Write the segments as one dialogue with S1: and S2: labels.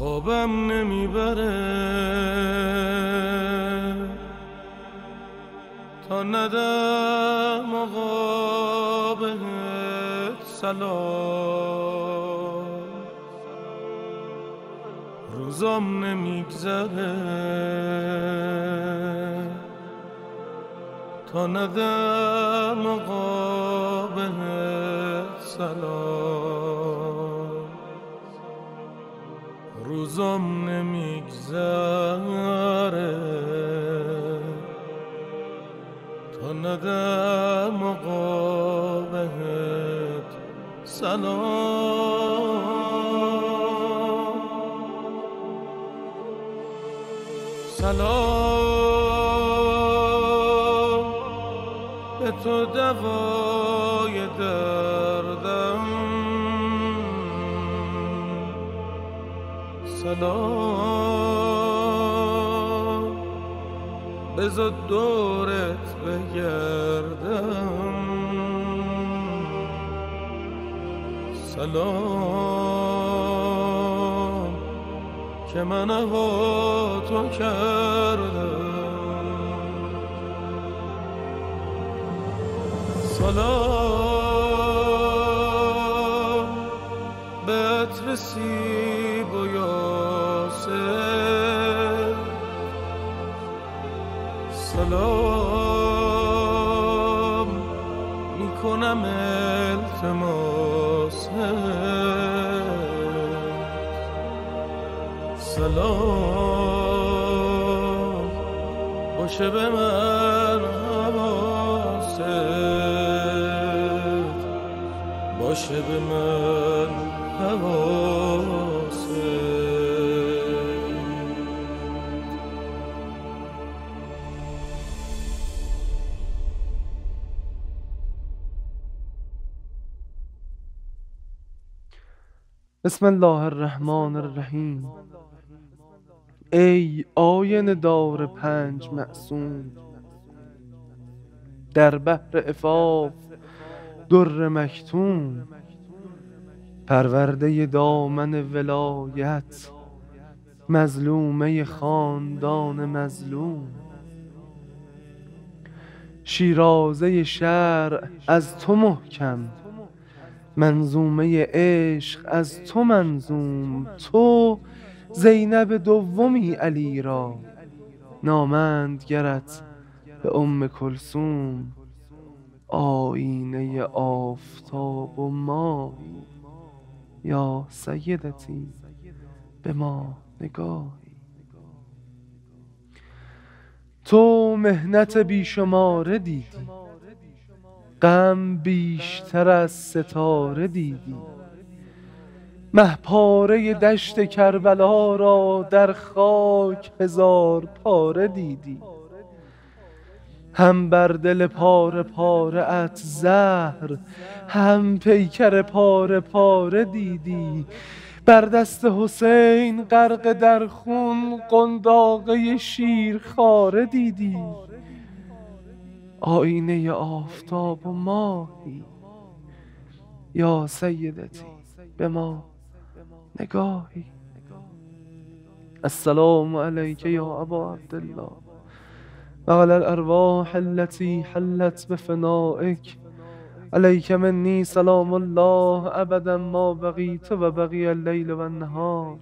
S1: خوابم نمی‌بره. تا ندم آقا بهت سلام. روزام نمیگذره. تا ندم آقا بهت سلام. روزم نمیگذره. تا ندم آقا بهت سلام. سلام. به تو دوای سلام. بذار دورت بگردم. سلام که من با تو کردم. سلام. به عطر سلام باشه به من حواست. باشه به من
S2: بسم الله الرحمن الرحیم. ای آینه دار پنج معصوم در بحر عفاف در مکتوم. پرورده دامن ولایت مظلومه خاندان مظلوم. شیرازه شرع از تو محکم منظومه عشق از تو منظوم. تو زینب دومی علی را. نامند گرت به ام کلثوم. آینه آفتاب و ماهی یا سیدتی به ما نگاهی. تو محنت بیشماره دیدی. غم بیشتر از ستاره دیدی. مهپاره دشت کربلا را در خاک هزار پاره دیدی. هم بر دل پاره پاره ات زهر هم پیکر پاره پاره دیدی. بر دست حسین غرق در خون قنداقه شیرخواره دیدی. آینه آفتاب و ماهی یا سیدتی به ما نگاهی. السلام علیک یا ابا عبدالله. وعلى الأرواح التي حلت بفنائك. عليك مني سلام الله أبدا ما بقيت وبقي الليل والنهار.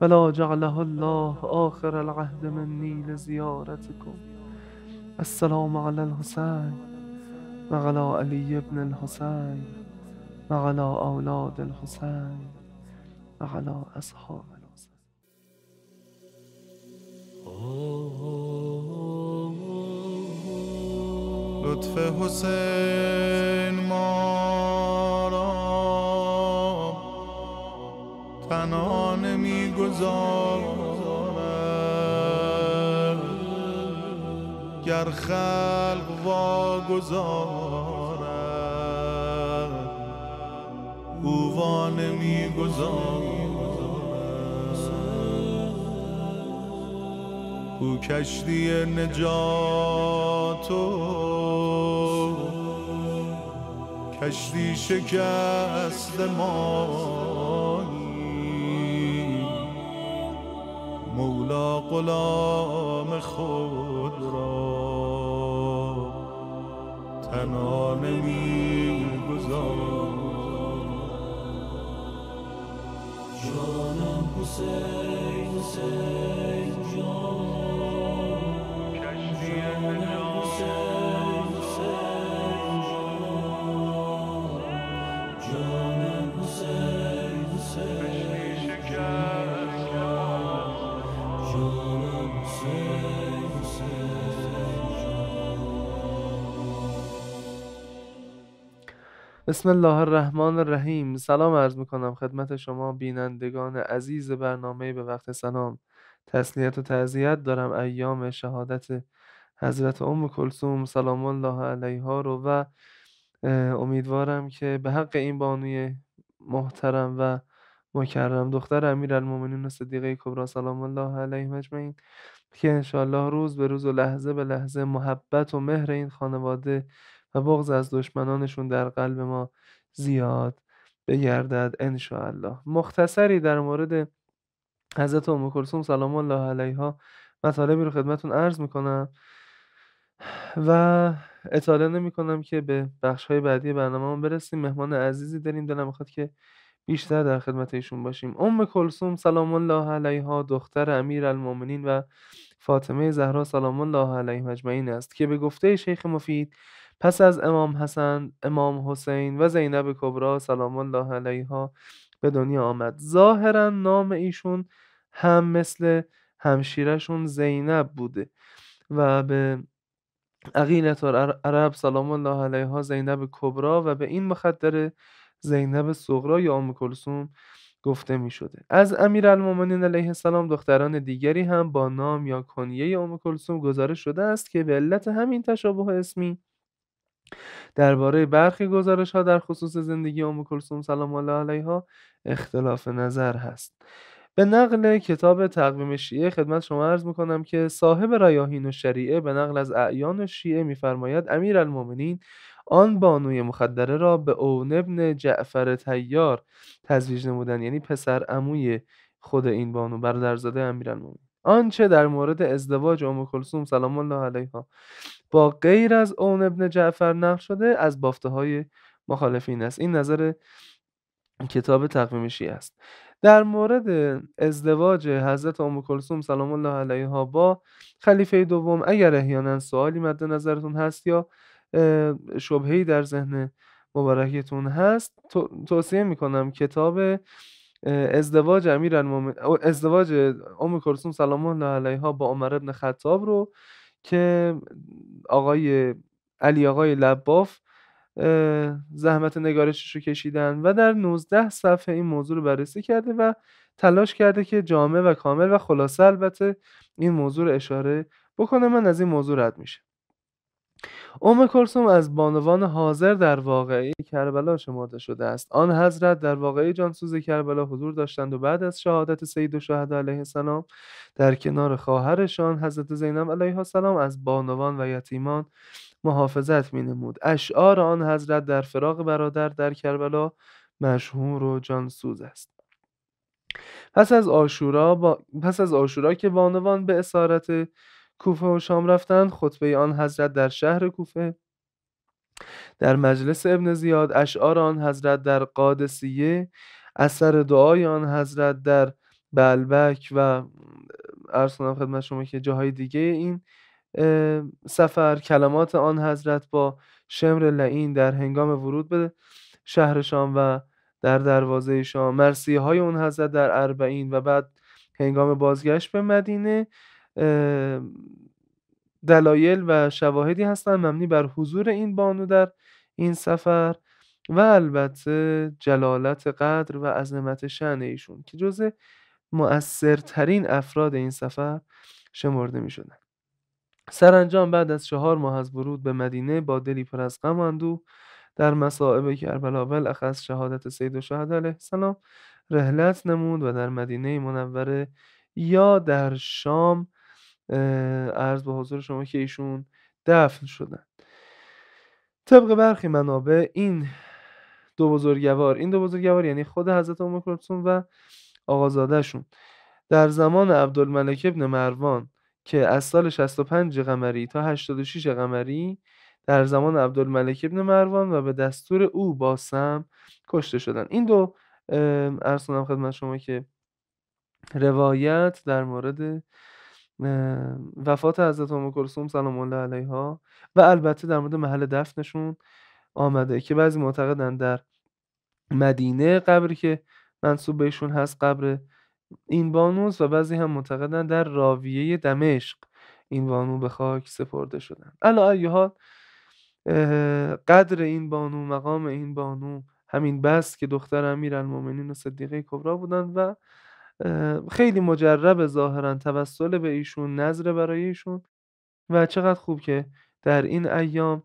S2: ولا جعله الله آخر العهد مني لزيارتكم. السلام على الحسين وعلى علي بن الحسين وعلى أولاد الحسين. وعلى أصحاب الحسين
S3: لطف حسین ما را تنها نمی‌گذارد گر خلق واگذارد او وا نمی‌گذارد او کشتی نجات و کشتی شکست مایی مولا غلام خود را تنها نمیگذار جانم حسین حسین جان جانم حسین
S2: بسم الله الرحمن الرحیم. سلام عرض می‌کنم خدمت شما بینندگان عزیز برنامه به وقت سلام. تسلیت و تعذیت دارم ایام شهادت حضرت ام کلثوم سلام الله علیها رو و امیدوارم که به حق این بانوی محترم و مکرم دختر امیرالمومنین صدیقه کبری سلام الله علیهم اجمعین که انشاءالله روز به روز و لحظه به لحظه محبت و مهر این خانواده و بغض از دشمنانشون در قلب ما زیاد بگردد انشاءالله. مختصری در مورد حضرت ام کلثوم سلام الله علیها مطالبی رو خدمتون عرض می‌کنم و اطاله نمی‌کنم که به بخش های بعدی برنامه برسیم. مهمان عزیزی داریم. دلم می‌خواد که بیشتر در خدمت ایشون باشیم. ام کلثوم سلام الله علیها دختر امیر المومنین و فاطمه زهرا سلام الله علیهم اجمعین است که به گفته شیخ مفید پس از امام حسن امام حسین و زینب کبرا سلام الله علیها به دنیا آمد. ظاهرا نام ایشون هم مثل همشیرشون زینب بوده و به عقیلت عرب سلام الله علیها زینب کبرا و به این مخدر زینب صغرا یا ام کلثوم گفته می شده از امیرالمومنین علیه السلام دختران دیگری هم با نام یا کنیه ام کلثوم گزارش شده است که به علت همین تشابه اسمی درباره برخی گزارش ها در خصوص زندگی ام کلثوم سلام الله علیها اختلاف نظر هست. به نقل کتاب تقویم شیعه خدمت شما عرض می‌کنم که صاحب ریاحین و شریعه به نقل از اعیان شیعه میفرماید امیرالمؤمنین آن بانوی مخدره را به اون ابن جعفر تیار تزویج نمودند یعنی پسر عموی خود این بانو برادرزاده امیرالمؤمنین. آنچه در مورد ازدواج ام کلثوم سلام الله علیها با غیر از اون ابن جعفر نقل شده از بافته های مخالفین است. این نظر کتاب تقویم شیعه است. در مورد ازدواج حضرت ام کلثوم سلام الله علیها با خلیفه دوم اگر احیانا سوالی مد نظرتون هست یا شبهه‌ای در ذهن مبارکتون هست توصیه می‌کنم کتاب ازدواج امیر ازدواج ام کلثوم سلام الله علیها با عمر ابن خطاب رو که آقای علی آقای لباف زحمت نگارشش رو کشیدن و در 19 صفحه این موضوع رو بررسی کرده و تلاش کرده که جامع و کامل و خلاصه البته این موضوع رو اشاره بکنه. من از این موضوع رد میشه ام کلثوم از بانوان حاضر در واقعی کربلا شمرده شده است. آن حضرت در واقعی جانسوز کربلا حضور داشتند و بعد از شهادت سید الشهدا علیه السلام در کنار خواهرشان حضرت زینب علیه السلام از بانوان و یتیمان محافظت می نمود اشعار آن حضرت در فراق برادر در کربلا مشهور و جانسوز است. پس از آشورا با... پس از آشورا که بانوان به اسارت کوفه و شام رفتند خطبه آن حضرت در شهر کوفه. در مجلس ابن زیاد اشعار آن حضرت در قادسیه اثر دعای آن حضرت در بلبک و ارز کنم خدمت شما که جاهای دیگه این سفر کلمات آن حضرت با شمر لعین در هنگام ورود به شهر شام و در دروازه شام. مرسیه های اون حضرت در اربعین و بعد هنگام بازگشت به مدینه. دلایل و شواهدی هستند مبنی بر حضور این بانو در این سفر و البته جلالت قدر و عظمت شعن ایشون که جزء مؤثرترین افراد این سفر شمرده می شدن. سرانجام بعد از چهار ماه از ورود به مدینه با دلی پر از غم و اندوه در مصائب کربلا بالاخص شهادت سید و شهد علیه السلام رحلت نمود و در مدینه منوره یا در شام عرض به حضور شما که ایشون دفن شدن. طبق برخی منابع این دو بزرگوار این دو بزرگوار یعنی خود حضرت ام کلثوم و آقازادهشون. در زمان عبدالملک ابن مروان که از سال 65 قمری تا 86 قمری در زمان عبدالملک ابن مروان و به دستور او با سم کشته شدن. این دو ارسونم خدمت شما که روایت در مورد وفات حضرت ام کلثوم سلام الله علیها. و البته در مورد محل دفنشون آمده که بعضی معتقدن در مدینه قبری که منصوب بهشون هست قبر این بانوس و بعضی هم معتقدن در راویه دمشق این بانو به خاک سپرده شدن. الا ای حال قدر این بانو مقام این بانو همین بس که دختر امیر المومنین و صدیقه کبرا بودن و خیلی مجرب ظاهرا توسل به ایشون نظر برای ایشون. و چقدر خوب که در این ایام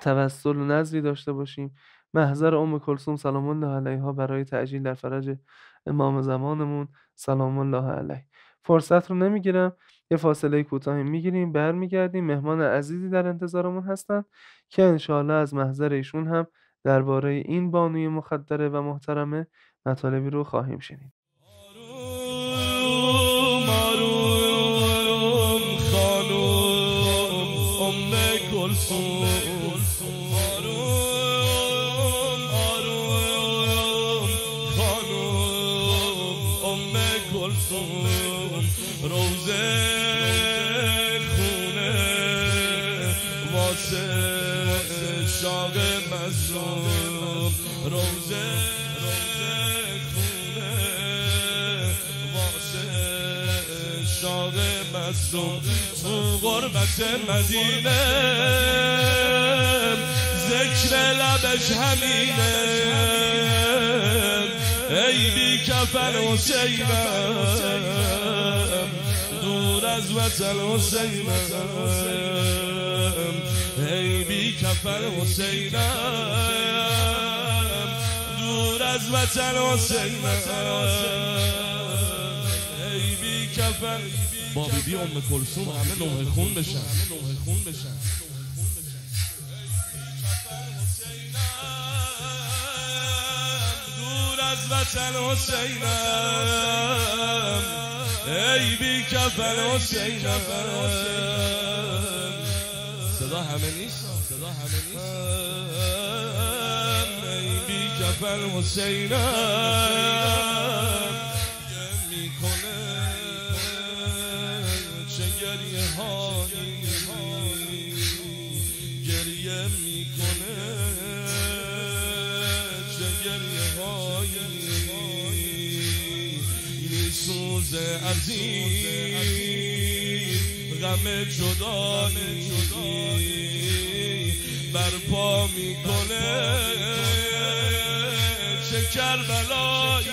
S2: توسل و نظری داشته باشیم. محضر ام کلثوم سلام الله علیها برای تعجیل در فرج امام زمانمون. سلام الله علیه. فرصت رو نمی‌گیرم. یه فاصله کوتاهی می‌گیریم برمیگردیم. مهمان عزیزی در انتظارمون هستن که انشاءالله از محضر ایشون هم درباره این بانوی مخدره و محترمه مطالبی رو خواهیم شنید.
S3: مظلوم تو غربت مدینه. ذکر لبش همینه. ای بی کفن حسینم. دور از وطن حسینم. ای بی کفن حسینم. دور از وطن حسینم. ای بی کفن با بی بی ام کلسوم همه نوه خون بشن. دور از وطن حسینم. ای بی کفن حسینم. صدا همه نیست؟ صدا همه نیست؟ ای بی کفن حسینم گریه می‌کنه. چه گریه هایی. از این غم جدایی برپا می‌کنه. چه کربلایی.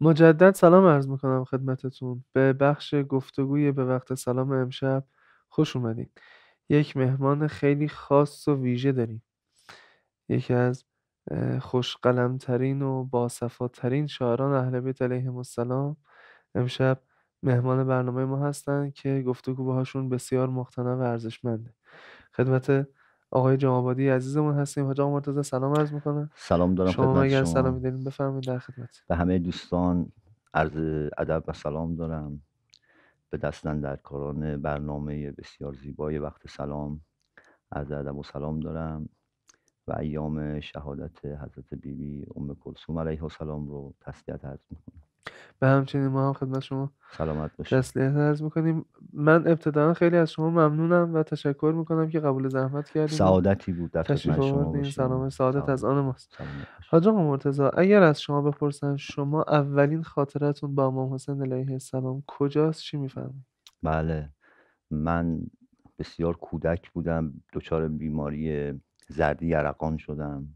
S2: مجدد سلام عرض می‌کنم خدمتتون. به بخش گفتگوی به وقت سلام امشب خوش اومدین. یک مهمان خیلی خاص و ویژه داریم. یکی از خوشقلمترین و باصفاترین شاعران اهل بیت علیهم السلام. امشب مهمان برنامه ما هستن که گفتگو باهاشون بسیار مختنم و ارزشمنده. خدمت آقای جمعآبادی عزیزمون هستیم. حاج مرتضی سلام عرض می‌کنم.
S4: سلام دارم
S2: شما
S4: خدمت
S2: اگر
S4: شما.
S2: سلامی دارین بفرمایید در خدمت.
S4: به همه دوستان عرض ادب و سلام دارم. به دستن در کاران برنامه بسیار زیبای وقت سلام عرض ادب و سلام دارم و ایام شهادت حضرت بیبی ام کلثوم علیها السلام رو تسلیت عرض می‌کنم.
S2: به همچنین ما هم خدمت شما
S4: سلامت باشید
S2: تسلیت عرض می‌کنیم. من ابتدا خیلی از شما ممنونم و تشکر می‌کنم که قبول زحمت کردیم.
S4: سعادتی بود در خدمت شما
S2: سلام. سعادت از آن ماست. حاج آقا مرتضی اگر از شما بپرسن شما اولین خاطرتون با امام حسین علیه السلام کجاست؟ چی میفرمایید
S4: بله. من بسیار کودک بودم. دچار بیماری زردی یرقان شدم.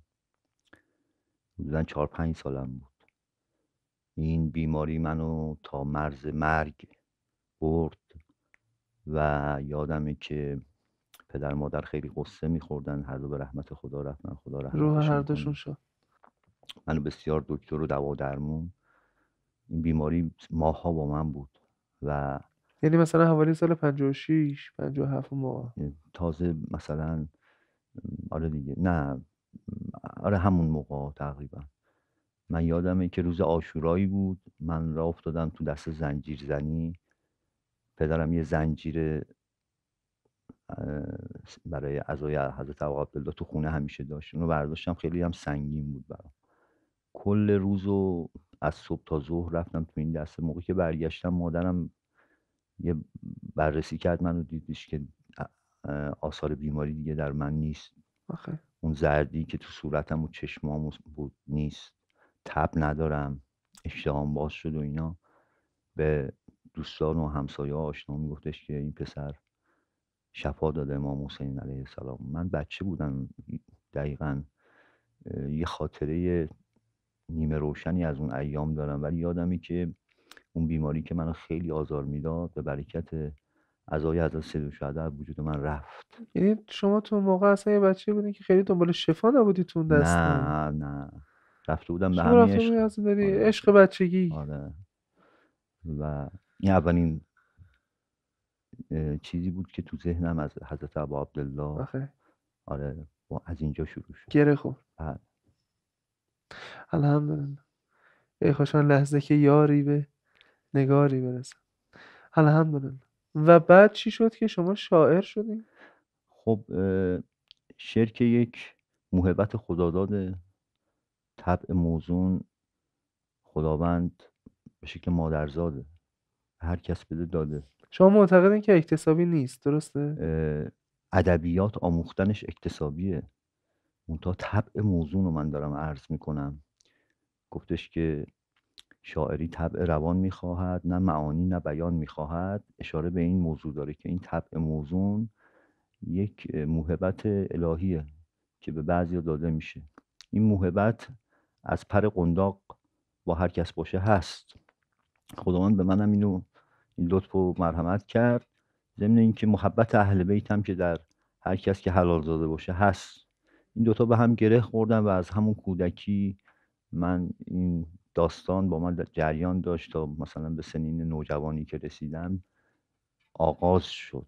S4: حدودا چهار پنج سالم بود. این بیماری منو تا مرز مرگ برد و یادمه که پدر مادر خیلی قصه میخوردن هر دو به رحمت خدا رفتن خدا
S2: روح
S4: رحمتشون
S2: هر دوشون شد.
S4: منو بسیار دکتر و دوا درمون. این بیماری ماها با من بود و
S2: یعنی مثلا حوالی سال 56 57 اون موقع؟
S4: تازه مثلا آره دیگه نه آره همون موقع تقریبا. من یادمه که روز آشورایی بود. من راه افتادم تو دست زنجیر زنی. پدرم یه زنجیر برای عزای حضرت ابو عبدالله تو خونه همیشه داشت. اونو برداشتم. خیلی هم سنگین بود برام. کل روز و از صبح تا ظهر رفتم تو این دسته. موقعی که برگشتم مادرم یه بررسی کرد منو. دیدش که آثار بیماری دیگه در من نیست.
S2: آخه.
S4: اون زردی که تو صورتم و چشمام بود نیست. تب ندارم اشتهام باز شد و اینا. به دوستان و همسایه آشنا میگفتش که این پسر شفا داده امام حسین علیه السلام. من بچه بودم دقیقا یه خاطره نیمه روشنی از اون ایام دارم. ولی یادمی که اون بیماری که منو خیلی آزار می‌داد به برکت عزای حضرت سید الشهدا از وجود من رفت.
S2: یعنی شما تو موقع اصلا یه بچه بودین که خیلی دنبال شفا نبودی تو اون دسته
S4: نه نه. رفته بودم به همین عشق
S2: داری
S4: آره.
S2: عشق بچگی.
S4: آره. و این اولین چیزی بود که تو ذهنم از حضرت ابا عبدالله
S2: آخه.
S4: آره با- از اینجا شروع شد.
S2: گره خورد.
S4: بله.
S2: الحمدلله. ای خوشان لحظه که یاری به نگاری برسم. الحمدلله. و بعد چی شد که شما شاعر شدین
S4: خب شعر که یک موهبت خداداد طبع موزون خداوند به شکل مادرزاده. هر کس بده داده.
S2: شما معتقدین که اکتسابی نیست درسته؟
S4: ادبیات آموختنش اکتسابیه. منتها طبع موزون رو من دارم عرض می‌کنم. گفتش که شاعری طبع روان می‌خواهد نه معانی نه بیان می‌خواهد. اشاره به این موضوع داره که این طبع موزون یک موهبت الهیه که به بعضی داده میشه. این موهبت از پر قنداق با هر کس باشه هست. خداوند به منم اینو این لطف و مرحمت کرد. ضمن اینکه محبت اهل بیت هم که در هر کس که حلال زاده باشه هست. این دوتا به هم گره خوردن و از همون کودکی من این داستان با من جریان داشت تا مثلا به سنین نوجوانی که رسیدم آغاز شد.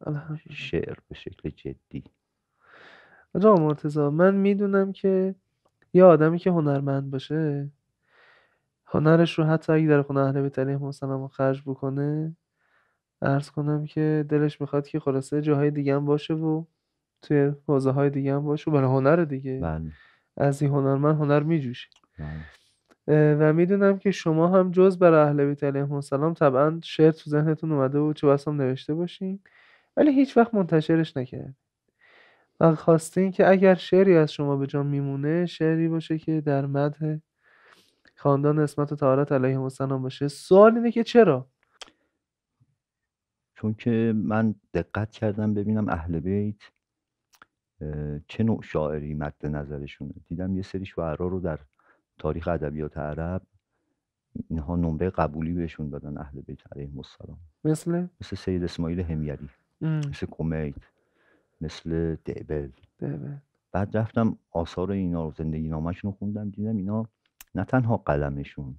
S4: شعر به شکل جدی.
S2: آقا مرتضی من می‌دونم که یه آدمی که هنرمند باشه هنرش رو حتی اگه در خونه اهل بیت علیهم السلام خرج بکنه عرض کنم که دلش می‌خواد که خلاصه جاهای دیگه هم باشه و توی حوزه های دیگه هم باشه و برای هنر دیگه.
S4: بله.
S2: از این هنرمند هنر میجوشه.
S4: بله.
S2: و می‌دونم که شما هم جز برای اهل بیت علیهم السلام طبعا شعر تو ذهنتون اومده و چه بسا هم نوشته باشین ولی هیچ وقت منتشرش نکرد. و خواستین که اگر شعری از شما به جا میمونه شعری باشه که در مدح خاندان اسمت و طهارت علیهم السلام باشه. سوال اینه که چرا؟
S4: چون که من دقت کردم ببینم اهل بیت چه نوع شاعری مد نظرشونه. دیدم یه سری شعرا رو در تاریخ ادبیات عرب اینها نمره قبولی بهشون دادن اهل بیت علیهم السلام.
S2: مثل؟
S4: مثل سید اسماعیل همیری مثل کمیت. مثل دعبل. بعد رفتم آثار اینا رو زندگی نامشون رو خوندم دیدم اینا نه تنها قلمشون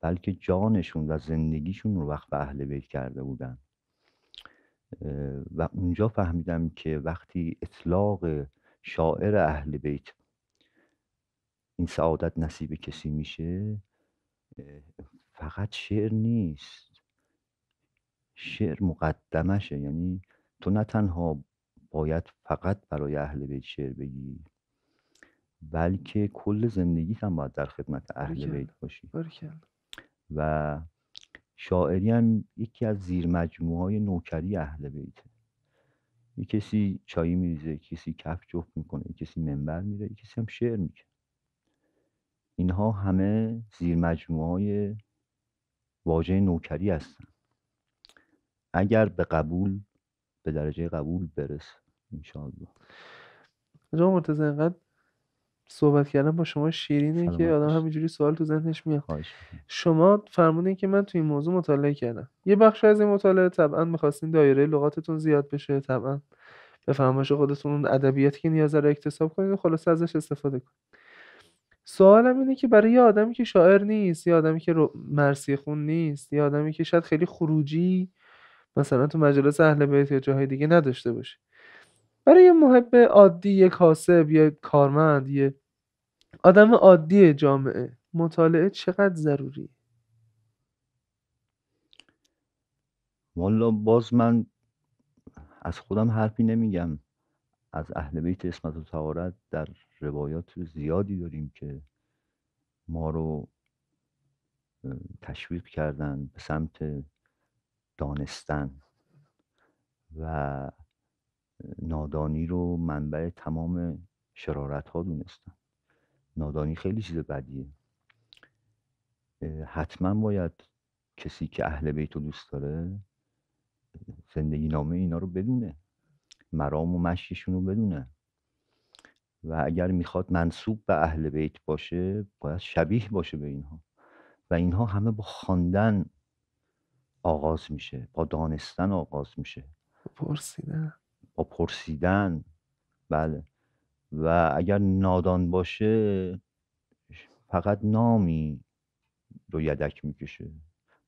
S4: بلکه جانشون و زندگیشون رو وقت به اهل بیت کرده بودن. و اونجا فهمیدم که وقتی اطلاق شاعر اهل بیت این سعادت نصیب کسی میشه فقط شعر نیست. شعر مقدمشه یعنی تو نه تنها باید فقط برای اهل بیت شعر بگی بلکه کل زندگیت هم باید در خدمت اهل. بیت باشی. و شاعری هم یکی از زیر مجموعه های نوکری اهل بیته یه کسی چایی میریزه کسی کف جفت می‌کنه یه کسی منبر میره کسی هم شعر میگه اینها همه زیر مجموعه های واژه نوکری هستن اگر به قبول به درجه قبول برسه انشاءالله.
S2: آقا مرتضی اینقدر صحبت کردن با شما شیرینه که
S4: سلامت
S2: آدم. همینجوری سوال تو ذهنش میاد.
S4: خواهش.
S2: شما فرمودین که من تو این موضوع مطالعه کردم. یه بخش از این مطالعه طبعا می‌خواستین دایره لغاتتون زیاد بشه طبعا به فهمش خودتون اون ادبیاتی که نیاز داره اکتساب کنید و خلاصه ازش استفاده کنید سوالم اینه که برای یه آدمی که شاعر نیست یه آدمی که رو- مرثیه خون نیست یه آدمی که شاید خیلی خروجی مثلا تو مجالس اهل بیت یا جاهای دیگه نداشته باشه. برای یه محب عادی یه کاسب یه کارمند یه آدم عادی جامعه مطالعه چقدر ضروری
S4: والا باز من از خودم حرفی نمیگم. از اهل بیت اسمت و تهارت در روایات زیادی داریم که ما رو تشویق کردن به سمت دانستن و نادانی رو منبع تمام شرارت ها دونستن نادانی خیلی چیز بدیه. حتما باید کسی که اهل بیت رو دوست داره زندگی نامه اینا رو بدونه. مرام و مشیشون رو بدونه. و اگر می‌خواد منصوب به اهل بیت باشه باید شبیه باشه به اینها. و اینها همه با خواندن آغاز میشه با دانستن آغاز میشه.
S2: پرسیدن
S4: با پرسیدن. بله. و اگر نادان باشه فقط نامی رو یدک می‌کشه.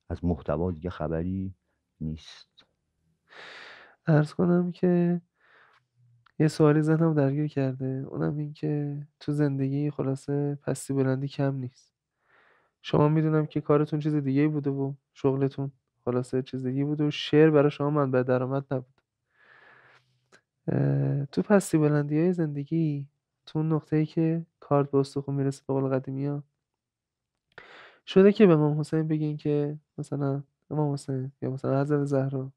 S4: از محتوا دیگه خبری نیست.
S2: ارز کنم که یه سوالی ذهنم درگیر کرده. اونم این که تو زندگی خلاصه پستی بلندی کم نیست. شما می‌دونم که کارتون چیز دیگه بوده و شغلتون خلاصه چیز دیگه بوده و شعر برای شما منبع درآمد نبود تو پستی بلندی های زندگی تو اون نقطه ای که کارت به استخون می‌رسه به قول قدیمی ها شده که به امام حسین بگین که مثلا امام حسین یا مثلا حضرت زهرا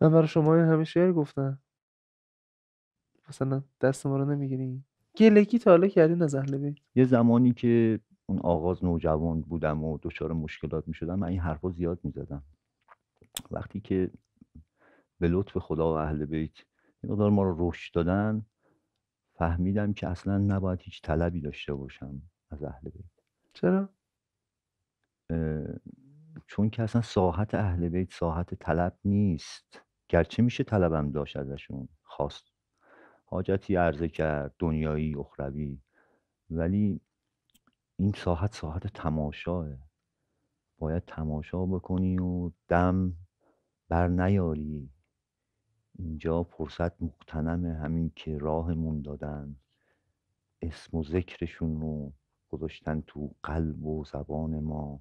S2: من برای شما همه شعر گفتم. مثلا دست ما رو نمی‌گیرین. گلگی تا حالا کردین از اهل
S4: یه زمانی که اون آغاز نوجوان بودم و دچار مشکلات می من این حرفا زیاد می وقتی که به لطف خدا و اهل بیت این مقدار ما رو رشد دادن فهمیدم که اصلا نباید هیچ طلبی داشته باشم از اهل بیت.
S2: چرا؟
S4: چون که اصلا ساحت اهل بیت ساحت طلب نیست. گرچه میشه طلبم داشت ازشون خواست. حاجتی عرضه کرد دنیایی اخروی. ولی این ساحت ساحت تماشاه باید تماشا بکنی و دم بر نیاری اینجا فرصت مقتنم همین که راهمون دادن اسم و ذکرشون رو گذاشتن تو قلب و زبان ما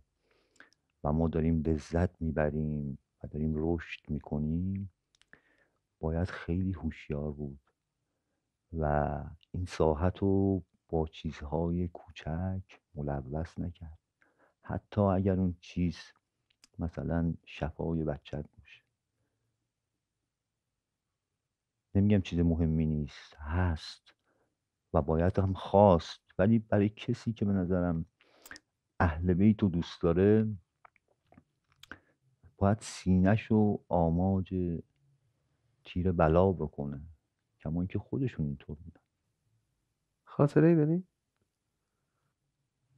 S4: و ما داریم لذت می‌بریم و داریم رشد می‌کنیم باید خیلی هوشیار بود و این ساحت رو با چیزهای کوچک ملوث نکرد. حتی اگر اون چیز مثلا شفای بچت باشه نمیگم چیز مهمی نیست هست و باید هم خواست. ولی برای کسی که به نظرم اهل بیت و دوست داره باید سینش رو آماج تیر بلا بکنه. کما اینکه خودشون اینطور بودن.
S2: خاطره ای داری؟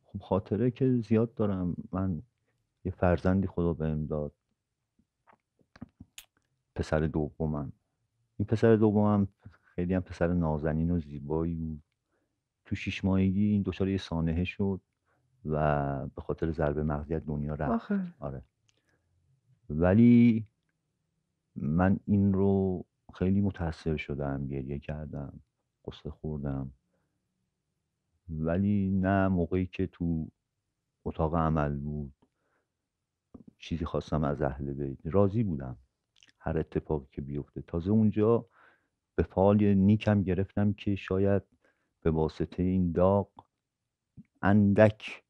S4: خب خاطره که زیاد دارم. من یه فرزندی خدا بهم داد. پسر دومم. این پسر دومم خیلی هم پسر نازنین و زیبایی بود. تو شیش ماهگی این دچار یه سانحه شد و به خاطر ضربه مغزی دنیا رفت. آره. ولی من این رو خیلی متاثر شدم گریه کردم قصه خوردم. ولی نه موقعی که تو اتاق عمل بود چیزی خواستم از اهل بیت. راضی بودم. هر اتفاقی که بیفته. تازه اونجا به فعال نیکم گرفتم که شاید به واسطه این داغ اندک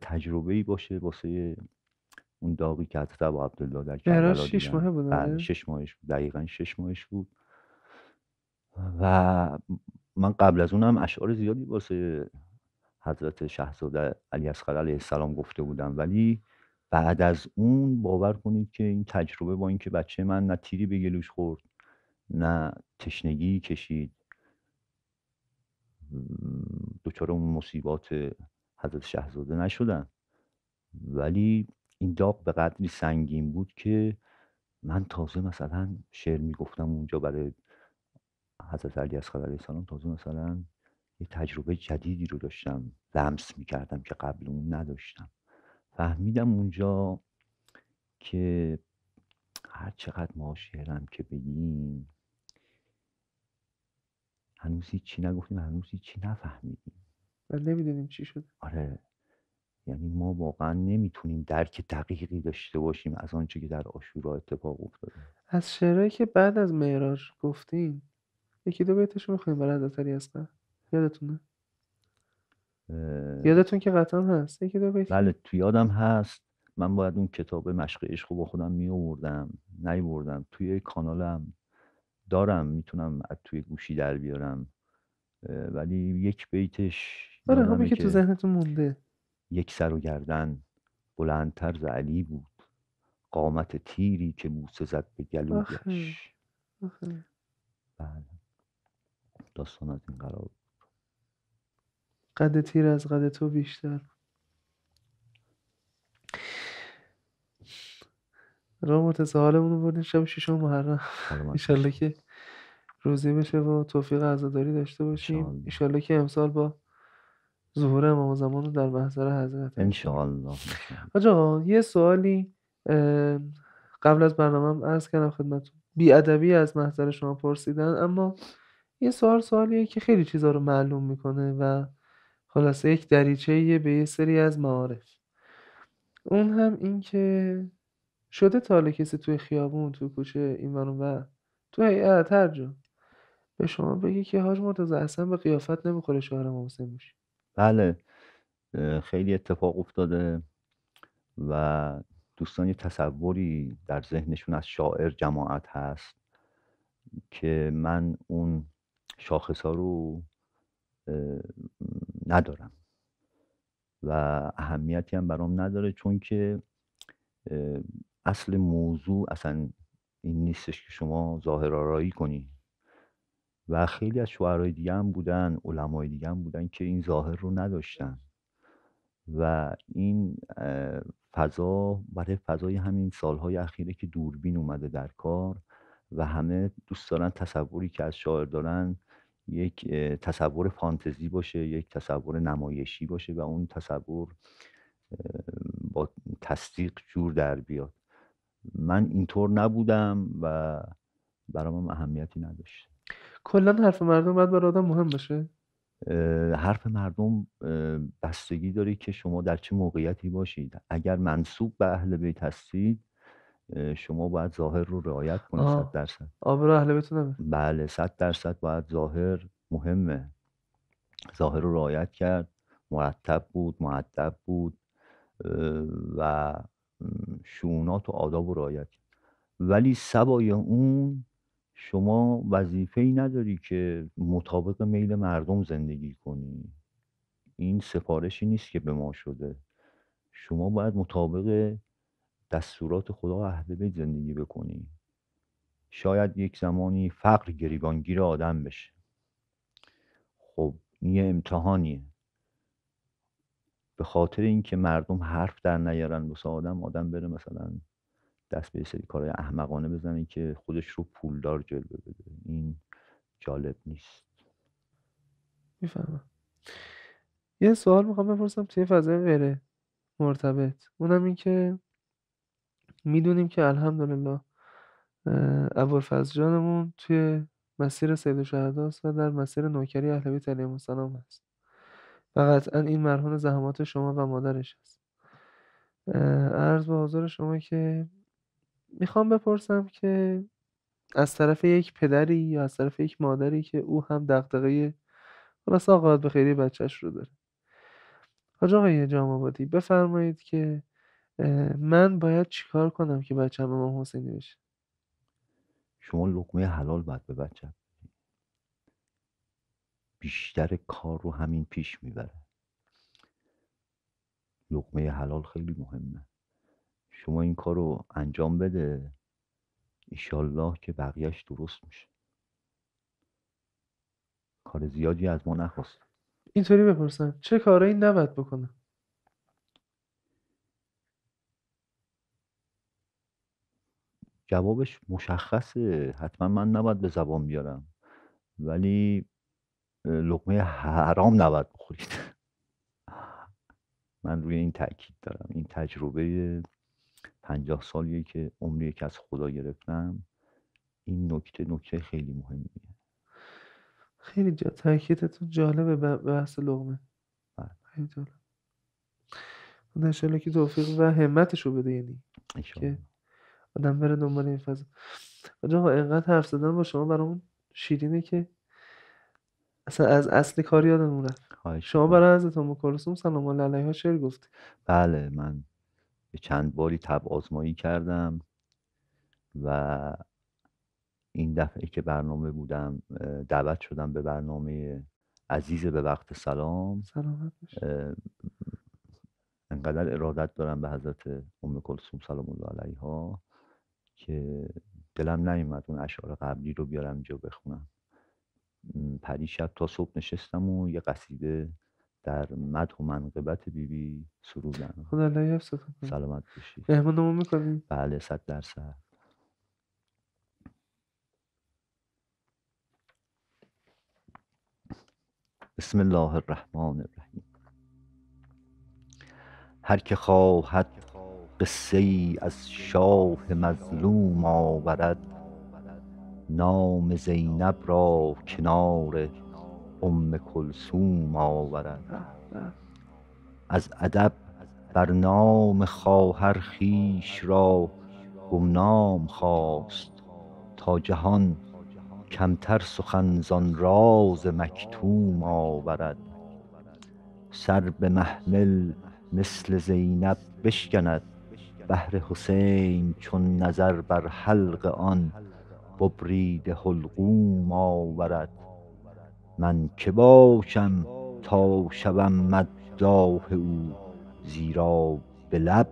S4: تجربه ای باشه. واسه اون داغی که حضرت ابو عبدالله در کربلا
S2: شش ماه بود
S4: بله آره. شش ماهش بود دقیقا شش ماهش بود. و من قبل از اونم اشعار زیادی واسه حضرت شهزاده علی اصغر علیه السلام گفته بودم. ولی بعد از اون باور کنید که این تجربه با اینکه بچه من نه تیری به گلوش خورد نه تشنگی کشید. دچار اون مصیبات حضرت شهزاده نشدن ولی این داغ به قدری سنگین بود که من تازه مثلا شعر می‌گفتم اونجا برای حضرت علی اصغر علیه تازه مثلا یه تجربه جدیدی رو داشتم لمس می‌کردم که قبل اون نداشتم. فهمیدم اونجا که هر چقدر ما شعرم که بگیم هنوز هیچی نگفتیم هنوز هیچی نفهمیدیم.
S2: و نمی‌دونیم چی شده.
S4: آره. یعنی ما واقعا نمی‌تونیم درک دقیقی داشته باشیم از آنچه که در آشورا اتفاق افتاده.
S2: از شعرهایی که بعد از معراج گفتین یکی دو بیتشو می‌خوایم برای حضرت علی اصغر یادتونه؟ یادتون که قطعا هست. یکی دو بیت
S4: بله تو یادم هست. من باید اون کتاب مشق عشق رو با خودم می آوردم نیاوردم. توی کانالم دارم می‌تونم از توی گوشی در بیارم. ولی یک بیتش
S2: آره همین که تو ذهنتون مونده.
S4: یک سر و گردن بلندتر ز علی بود. قامت تیری که بوسه زد به گلویش. بله. داستان از این قرار.
S2: قد تیر از قد تو بیشتر. را مرتضی حالمون رو بردین شب ششم محرم. ایشالله. که روزی بشه و توفیق عزاداری داشته باشیم. ایشالله که امسال با ظهور امام زمان رو در محضر حضرت
S4: انشاءالله
S2: آقا یه سوالی قبل از برنامه عرض کردم خدمتتون. بیادبی از محضر شما پرسیدن اما یه سوال سوالیه که خیلی چیزا رو معلوم می‌کنه و خلاصه یک دریچه‌ایه به یه سری از معارف. اون هم این که شده تا کسی توی خیابون توی کوچه این و تو هیئت هر جا. به شما بگی که حاج مرتضی اصلا به قیافت نمی‌خوره شوهر امام حسین باشی
S4: بله. خیلی اتفاق افتاده و دوستان تصوری در ذهنشون از شاعر جماعت هست که من اون شاخص ها رو ندارم. و اهمیتی هم برام نداره چون که اصل موضوع اصلا این نیستش که شما ظاهر آرایی کنی. و خیلی از شعرهای دیگه هم بودن علمای دیگه هم بودن که این ظاهر رو نداشتن. و این فضا برای فضای همین سالهای اخیره که دوربین اومده در کار و همه دوست دارن تصوری که از شاعر دارن یک تصور فانتزی باشه یک تصور نمایشی باشه و اون تصور با تصدیق جور در بیاد. من اینطور نبودم و برام هم اهمیتی نداشت.
S2: کلا حرف مردم باید برای آدم مهم باشه؟
S4: حرف مردم بستگی داره که شما در چه موقعیتی باشید. اگر منصوب به اهل بیت هستید شما باید ظاهر رو رعایت کنید
S2: آه.
S4: صد درصد.
S2: آبرو اهل بیتونه
S4: بله صد درصد باید ظاهر مهمه. ظاهر رو رعایت کرد. مرتب بود معدب بود و م، شعونات و آداب رو رعایت کرد. ولی سوای اون شما وظیفه ای نداری که مطابق میل مردم زندگی کنی. این سفارشی نیست که به ما شده. شما باید مطابق دستورات خدا اهل بیت زندگی بکنی. شاید یک زمانی فقر گریبانگیر آدم بشه. خب این یه امتحانیه. به خاطر اینکه مردم حرف در نیارن واسه آدم آدم بره مثلا دست به سری کارهای احمقانه بزنه که خودش رو پولدار جلوه بده. این جالب نیست.
S2: می‌فهمم. یه سوال می‌خوام بپرسم توی فضای غیر مرتبط اونم این که می‌دونیم که الحمدلله ابوالفضل جانمون توی مسیر سید الشهداست و در مسیر نوکری اهل بیت علیهم السلام هست. و قطعا این مرهون زحمات شما و مادرش اه، عرض به حضور شما که می‌خوام بپرسم که از طرف یک پدری یا از طرف یک مادری که او هم دغدغه خلاص آقایت به خیری بچهش رو داره. حاج آقای جام آبادی بفرمایید که من باید چیکار کنم که بچه‌م امام حسینی بشه؟
S4: شما لقمه حلال باید به بچه. بیشتر کار رو همین پیش می‌بره. لقمه حلال خیلی مهمه. شما این کار رو انجام بده ایشالله که بقیهش درست میشه. کار زیادی از ما نخواست
S2: اینطوری بپرسم. چه کارایی نباید بکنم؟
S4: جوابش مشخصه. حتما من نباید به زبان بیارم. ولی لقمه حرام نباید بخورید. من روی این تاکید دارم. این تجربه پنجاه سالیه که عمری که از خدا گرفتم. این نکته نکته خیلی مهمیه.
S2: خیلی جا تاکیدتون جالبه ب- بحث لقمه. خیلی جالب. انشالله که توفیق و همتش رو بده یعنی. که آدم بره دنبال این فضا. آقا اینقدر حرف زدن با شما برامون شیرینه که اصلا از اصل کار یادمون رفت. شما. برای حضرت ام کلثوم سلام الله علیها شعر گفتی.
S4: بله من به چند باری تب آزمایی کردم و این دفعه که برنامه بودم دعوت شدم به برنامه عزیز به وقت سلام.
S2: سلامت
S4: انقدر ارادت دارم به حضرت ام کلثوم سلام الله علیها. که دلم نیومد اون اشعار قبلی رو بیارم اینجا بخونم. م، پریشب تا صبح نشستم و یه قصیده در مدح و منقبت بیبی سرودم
S2: خدا الله
S4: سلامت باشید
S2: مهمونمون می‌کنی؟
S4: بله صد درصد. بسم الله الرحمن الرحیم. هر که خواهد قصه ای از شاه مظلوم آورد. نام زینب را کنار ام کلثوم آورد. از ادب بر نام خواهر خویش را گمنام خواست تا جهان کمتر سخن زان راز مکتوم آورد. سر به محمل مثل زینب بشکند. بهر حسین چون نظر بر حلق آن ببریده حلقوم آورد. من که باشم تا شوم مداح او زیرا به لب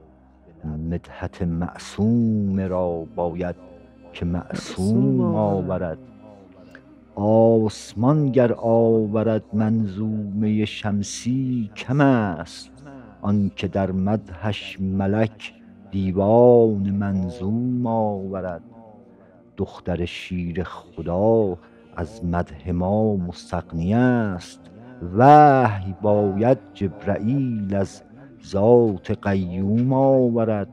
S4: مدحت معصوم را باید که معصوم
S2: آورد.
S4: آسمان گر آورد منظومه شمسی کم است. آنکه در مدحش ملک دیوان منظوم آورد. دختر شیر خدا از مدح ما مستغنی است. وحی باید جبرئیل از ذات قیوم آورد.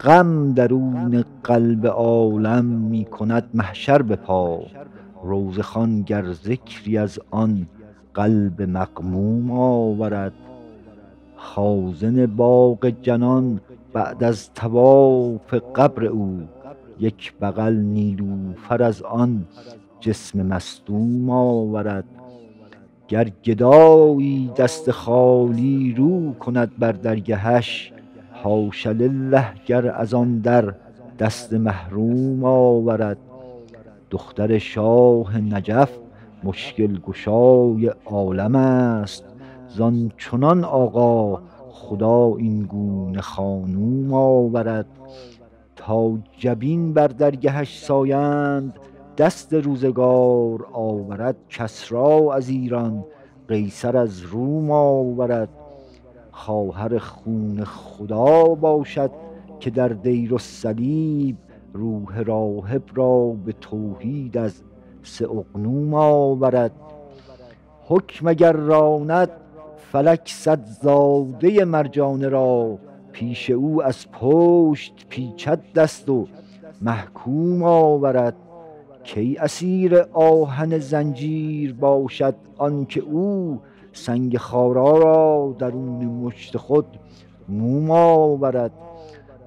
S4: غم درون قلب عالم می کند محشر به پا. روزخوان گر ذکری از آن قلب مغموم آورد. خازن باغ جنان بعد از طواف قبر او. یک بغل نیلوفر از آن جسم مصدوم آورد. گر گدایی دست خالی رو کند بر درگهش حاش لله گر از آن در دست محروم آورد. دختر شاه نجف مشکل گشای عالم است. زان چنان آقا خدا این گونه خانوم آورد. تا جبین بر درگهش سایند دست روزگار آورد کسری از ایران قیصر از روم آورد. خواهر خون خدا باشد که در دیر الصلیب روح راهب را به توحید از سه اقنوم آورد. حکم اگر راند فلک صد زاده مرجانه را پیش او از پشت پیچد دست و محکوم آورد کی اسیر آهن زنجیر باشد آنکه او سنگ خارا را درون مشت خود موم آورد.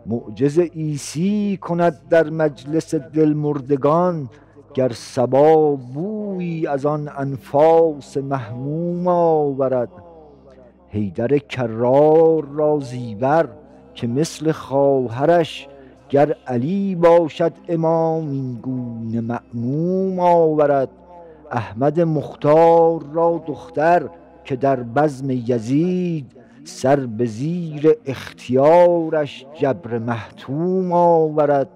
S4: معجز عیسی کند در مجلس دل مردگان گر صبا بویی از آن انفاس محموم آورد. حیدر کرار را زیور که مثل خواهرش گر علی باشد امام این گونه مأموم آورد احمد مختار را دختر که در بزم یزید سر به زیر اختیارش جبر محتوم آورد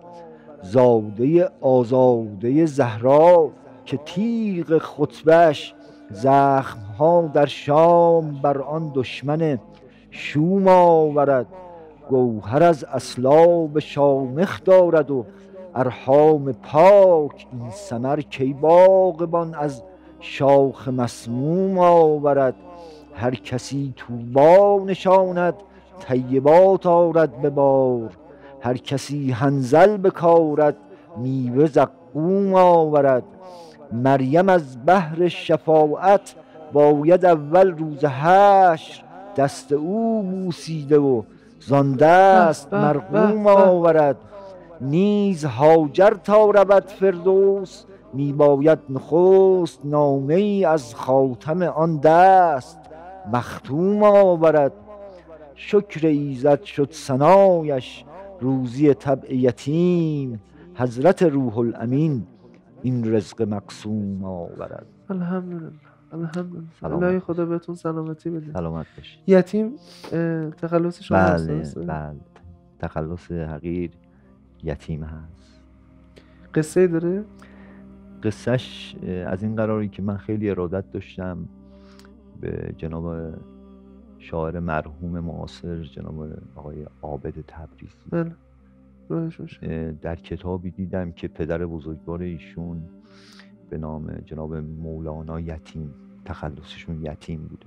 S4: زاده آزاده زهرا که تیغ خطبش در شام بر آن دشمن شوم آورد گوهر از اسلاب شامخ دارد و ارحام پاک این ثمر کی باغبان از شاخ مسموم آورد. هر کسی طوبی نشاند طیبات آرد به بار. هر کسی حنظل بکارد میوه زقوم آورد. مریم از بهر شفاعت باید اول روز حشر دست او بوسیده و زان دست مرقوم. آورد. نیز هاجر تا رود فردوس می باید نخست نامه ای از خاتم آن دست مختوم آورد. شکر ایزد شد سنایش روزی طبع یتیم حضرت روح الامین این رزق مقسوم آورد.
S2: الحمدلله. الحمدلله خدا بهتون سلامتی بده.
S4: سلامت باشید
S2: یتیم تخلص شما
S4: بله؟ بله. تخلص حقیر یتیم هست.
S2: قصه داره؟
S4: قصهش از این قراری که من خیلی ارادت داشتم به جناب شاعر مرحوم معاصر جناب آقای عابد تبریزی.
S2: بله.
S4: در کتابی دیدم که پدر بزرگوار ایشون به نام جناب مولانا یتیم تخلصشون یتیم بوده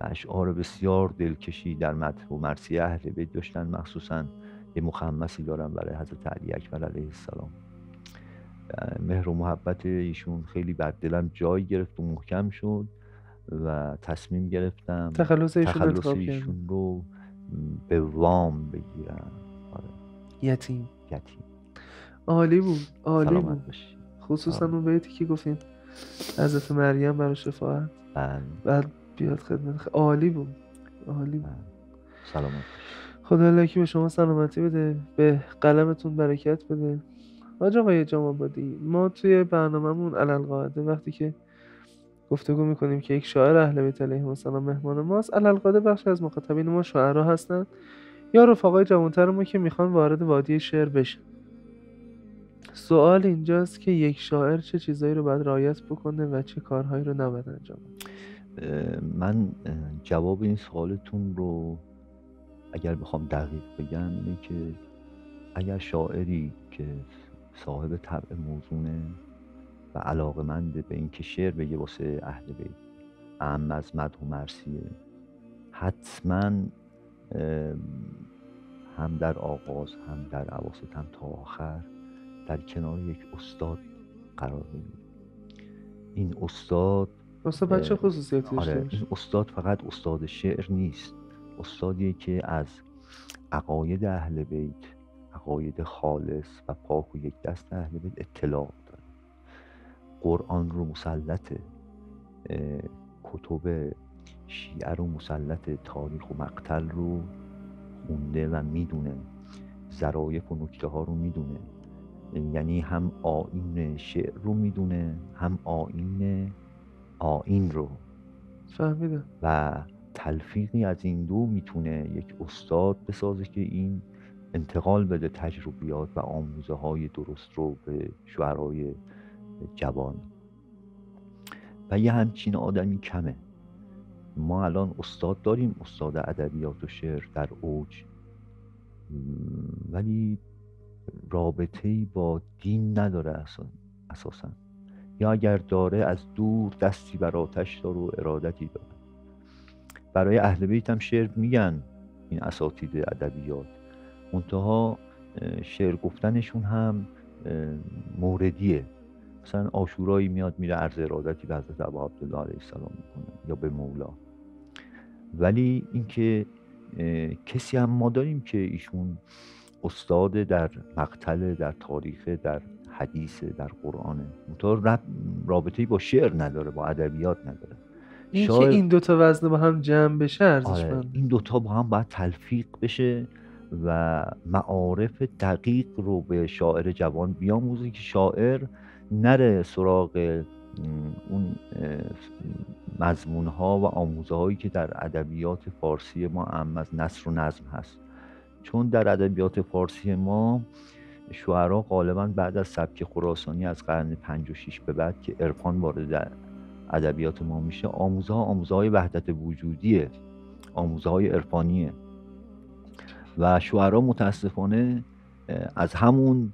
S4: و اشعار بسیار دلکشی در مدح و مرسی اهل بیت داشتن. مخصوصا یه مخمسی دارن برای حضرت علی اکبر علیه السلام. مهر و محبت ایشون خیلی بر دلم جای گرفت و محکم شد و تصمیم گرفتم
S2: تخلص ایشون
S4: تخلص رو به وام بگیرم. آره.
S2: یتیم.
S4: یتیم.
S2: عالی بود عالی بود. خصوصا
S4: آره.
S2: اون بیتی که گفتین. حضرت مریم برای شفاعت
S4: بله.
S2: بعد بیاد خدمت خ- عالی بود. عالی بود.
S4: بله. سلامت
S2: خدا لکی به شما سلامتی بده به قلمتون برکت بده. حاج آقای جام آبادی ما توی برنامهمون علالقاعده وقتی که گفتگو می‌کنیم که یک شاعر اهل بیت علیهم السلام مهمان ماست علالقاعده بخشی از مخاطبین ما شاعرها هستن. یا رفقای جوانتر ما که می‌خوان وارد وادی شعر بشن. سوال اینجاست که یک شاعر چه چیزایی رو باید رعایت بکنه و چه کارهایی رو نباید انجام بده؟
S4: من جواب این سوالتون رو اگر بخوام دقیق بگم اینه که اگر شاعری که صاحب طبع موزونه و علاقمنده به اینکه شعر بگه واسه اهل بیت اهم از مدح و مرسیه حتما هم در آغاز هم در عواسط هم تا آخر در کنار یک استاد قرار بگیره این استاد
S2: واسه بچه خصوصیتی
S4: آره این استاد فقط استاد شعر نیست. استادیه که از عقاید اهل بیت عقاید خالص و پاک و یک دست اهل بیت اطلاع داره. قرآن رو مسلطه کتب شیعه رو مسلطه تاریخ و مقتل رو خونده و می‌دونه. ظرایف و نکته ها رو می‌دونه. یعنی هم آین شعر رو می‌دونه هم آین آین رو.
S2: فهمیدم.
S4: و تلفیقی از این دو می‌تونه یک استاد بسازه که این انتقال بده تجربیات و آموزه های درست رو به شعرهای جوان. و یه همچین آدمی کمه. ما الان استاد داریم استاد ادبیات و شعر در اوج. ولی رابطه با دین نداره اساسا. یا اگر داره از دور دستی بر آتش داره و ارادتی داره. برای اهل بیت هم شعر میگن این اساتید ادبیات. منتها شعر گفتنشون هم موردیه. مثلا آشورایی میاد میره عرض ارادتی به حضرت ابا عبدالله علیه السلام می‌کنه یا به مولا. ولی اینکه کسی هم ما داریم که ایشون استاد در مقتل در تاریخ در حدیث در قرآنه منتها رابطه‌ای با شعر نداره با ادبیات نداره.
S2: این که
S4: شاعر-
S2: این دوتا وزن با هم جمع بشه
S4: آره این دوتا با هم باید تلفیق بشه و معارف دقیق رو به شاعر جوان بیاموزه که شاعر نره سراغ اون مضمون ها و آموزه هایی که در ادبیات فارسی ما هم از نصر و نظم هست. چون در ادبیات فارسی ما شعرا غالبا بعد از سبک خراسانی از قرن پنج و شیش به بعد که عرفان وارد ادبیات ما میشه آموزه ها آموزه وحدت وجودیه آموزه های عرفانیه. و شعرا متاسفانه از همون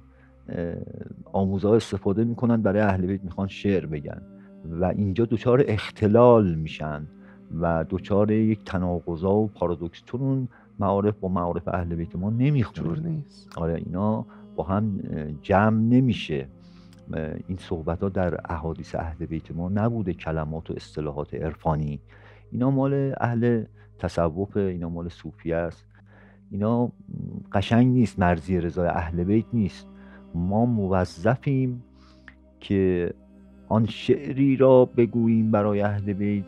S4: آموزه استفاده می‌کنن برای اهل بیت می‌خوان شعر بگن. و اینجا دچار اختلال میشن و دچار یک تناقضا و پارادوکس چون معارف با معارف اهل بیت ما نمی‌خونه.
S2: نیست؟
S4: آره اینا با هم جمع نمیشه. این صحبت ها در احادیث اهل بیت ما نبوده کلمات و اصطلاحات عرفانی. اینا مال اهل تصوف اینا مال صوفی است. اینا قشنگ نیست مرزی رضای اهل بیت نیست. ما موظفیم که آن شعری را بگوییم برای اهل بیت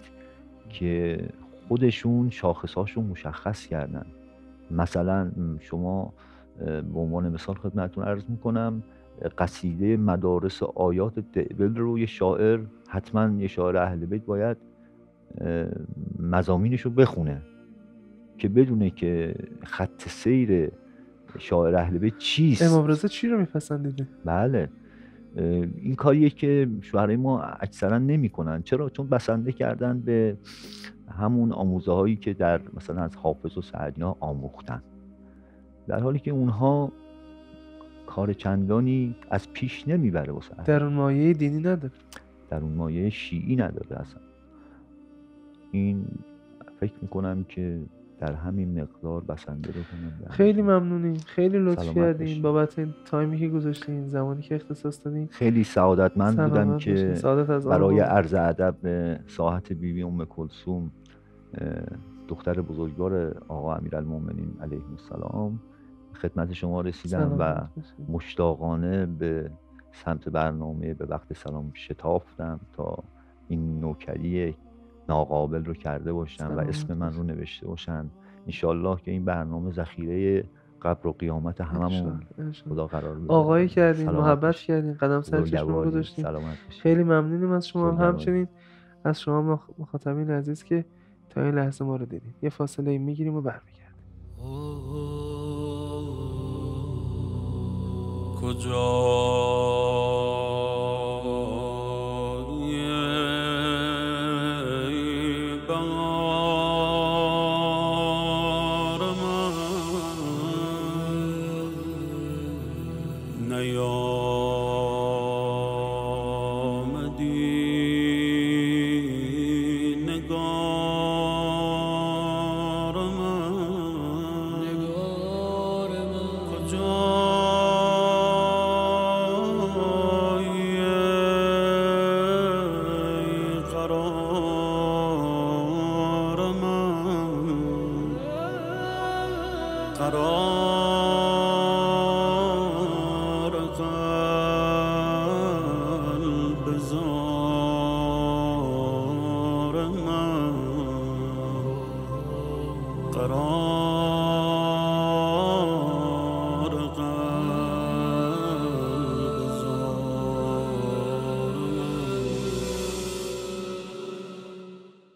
S4: که خودشون شاخصهاشون مشخص کردن. مثلا شما به عنوان مثال خدمتتون عرض می‌کنم قصیده مدارس آیات دعبل رو یه شاعر حتما یه شاعر اهل بیت باید مزامینش رو بخونه که بدونه که خط سیر شاعر اهل بیت چیست.
S2: امام رضا چی رو میپسندیده؟
S4: بله. این کاریه که شوهرای ما اکثرا نمی‌کنن. چرا؟ چون بسنده کردن به همون آموزه هایی که در مثلا از حافظ و سعدی ها آموختن. در حالی که اونها کار چندانی از پیش نمی‌بره واسه
S2: در اون مایه دینی نداره.
S4: در اون مایه شیعی نداره اصلا. این فکر می‌کنم که در همین مقدار بسنده رو کنم.
S2: خیلی ممنونیم خیلی لطف کردین. بابت این تایمی که گذاشتین زمانی که اختصاص دادین.
S4: خیلی سعادتمند بودم که برای عرض ادب به ساحت بیبی ام کلثوم دختر بزرگوار آقا امیرالمومنین علیه السلام. خدمت شما رسیدم و مشتاقانه به سمت برنامه به وقت سلام شتافتم تا این نوکری ناقابل رو کرده باشن و اسم من رو نوشته باشن. انشالله که این برنامه ذخیره قبر و قیامت هممون خدا قرار بده.
S2: آقایی کردین محبت کردین قدم سر چشم گذاشتین. خیلی ممنونیم از شما. همچنین از شما مخاطبین عزیز که تا این لحظه ما رو دیدین یه فاصله می‌گیریم و برمیگردیم.
S1: کجا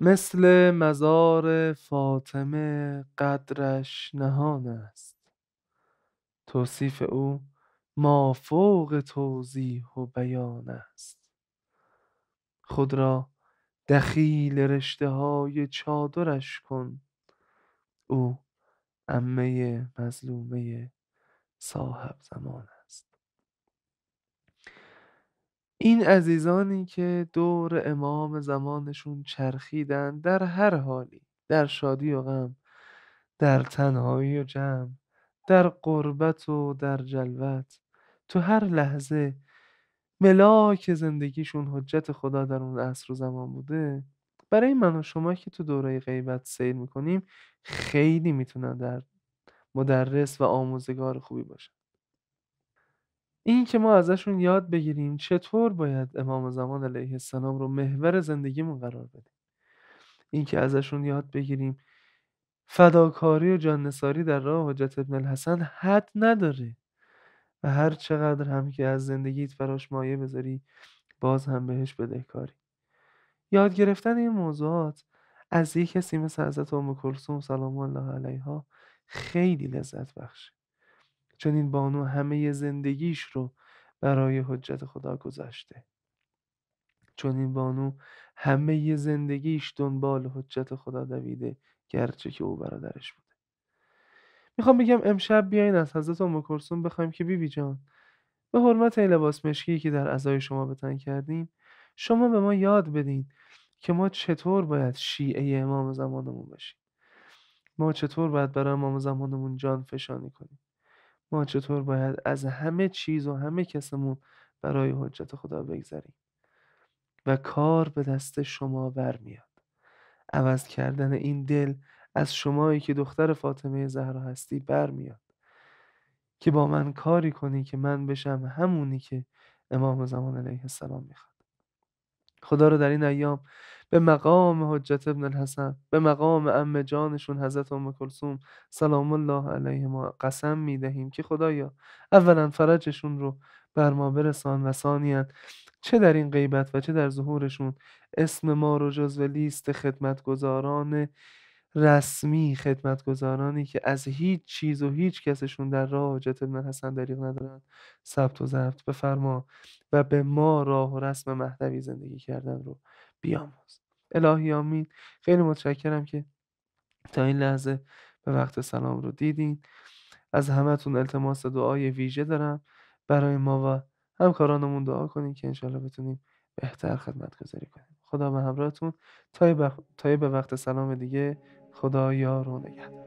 S2: مثل مزار فاطمه قدرش نهان است. توصیف او مافوق توضیح و بیان است. خود را دخیل رشته های چادرش کن. او عمه مظلومه صاحب زمان این عزیزانی که دور امام زمانشون چرخیدن در هر حالی در شادی و غم در تنهایی و جمع در قربت و در جلوت تو هر لحظه ملاک زندگیشون حجت خدا در اون عصر و زمان بوده برای من و شما که تو دوره غیبت سیر می‌کنیم خیلی می‌تونن در مدرس و آموزگار خوبی باشن. این که ما ازشون یاد بگیریم چطور باید امام زمان علیه السلام رو محور زندگیمون قرار بدیم. این که ازشون یاد بگیریم فداکاری و جاننساری در راه حجت ابن الحسن حد نداره و هر چقدر هم که از زندگیت براش مایه بذاری باز هم بهش بدهکاری. یاد گرفتن این موضوعات از یک کسی مثل حضرت ام کلثوم سلام الله علیها خیلی لذت بخشه. چون این بانو همه زندگیش رو برای حجت خدا گذاشته. چون این بانو همه زندگیش دنبال حجت خدا دویده گرچه که او برادرش بوده. می‌خوام بگم امشب بیاین از حضرت ام کلثوم بخوایم که بیبی جان به حرمت این لباس مشکی که در ازای شما بتن کردیم شما به ما یاد بدین که ما چطور باید شیعه امام زمانمون باشیم ما چطور باید برای امام زمانمون جان فشانی کنیم. ما چطور باید از همه چیز و همه کسمون برای حجت خدا بگذاریم و کار به دست شما برمیاد عوض کردن این دل از شمایی که دختر فاطمه زهرا هستی برمیاد که با من کاری کنی که من بشم همونی که امام زمان علیه السلام می‌خواد. خدا رو در این ایام به مقام حجت ابن الحسن به مقام ام جانشون حضرت ام کلثوم سلام الله علیه ما قسم می‌دهیم که خدایا اولا فرجشون رو بر ما برسان و ثانیا چه در این غیبت و چه در ظهورشون اسم ما رو جزو لیست خدمتگزاران رسمی خدمتگزارانی که از هیچ چیز و هیچ کسشون در راه حجت ابن الحسن دریغ ندارن ثبت و ضبط بفرما و به ما راه و رسم مهدوی زندگی کردن رو بیاموز. الهی آمین. خیلی متشکرم که تا این لحظه به وقت سلام رو دیدین. از همتون التماس دعای ویژه دارم. برای ما و همکارانمون دعا کنین که انشالله بتونیم بهتر خدمت گذاری کنیم. خدا به همراهتون. تا به وقت سلام دیگه خدا یار و نگهدار.